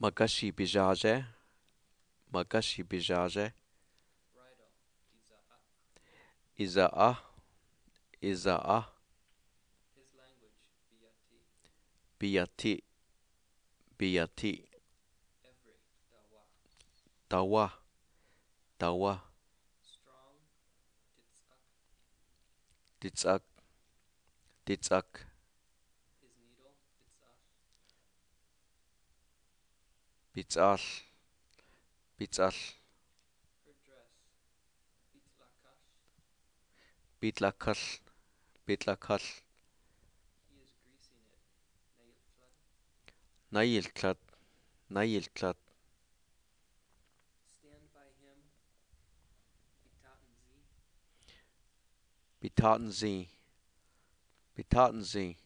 Magashi Bijaje, Magashi Bijaje, Iza'ah, Iza'ah, His language, Biyati. Biyati, Every, Dawa. Dawa, Strong, Titzak. Ditzak, Ditzak, His needle, Dress, Bitlakash. Bitlakal, Bitlakal, He is greasing it, Nailklat, Stand by him, Sie, Sie, His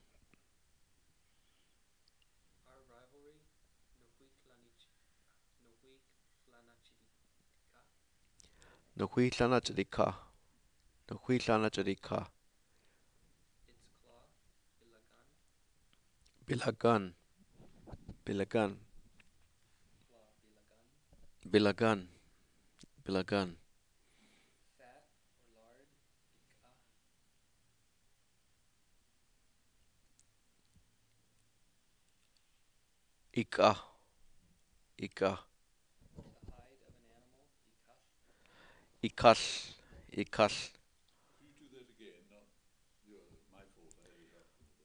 Its claw, Bilagan. Bilagan, Bilagan, Bilagan. Bilagan, Bilagan,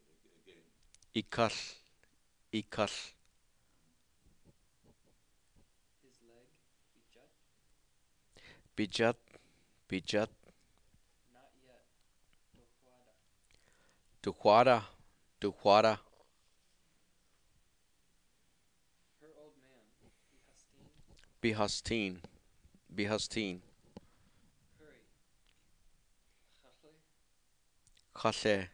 up again. Ikal, Ikal, His leg, Bijat. Bijat, Bijat, Not yet, Dohuada. Duhuara, Duhuara, Her old man, Bihastin. Bihastin, Bihastin, Igal.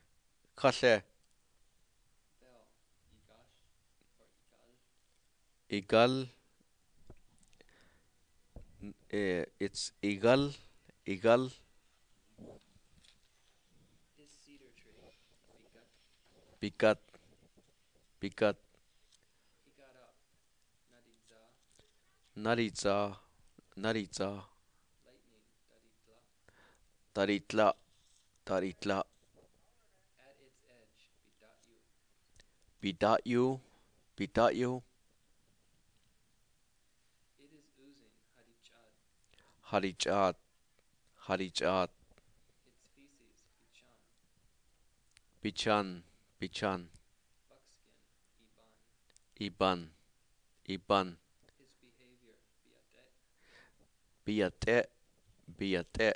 Igal, n- eh, it's Igal, Igal, His cedar tree, up, Nadidza. Naritza, Naritza, Lightning, Dadidla. Taritla, Taritla, Bidatyu, you. Bidatyu, It is oozing, Hadichad. Harijat, Harijat, Its feces, Bichan. Bichan, Bichan, Buckskin, Iban. Iban, Iban, His behavior, Biatet. Biate, Biate,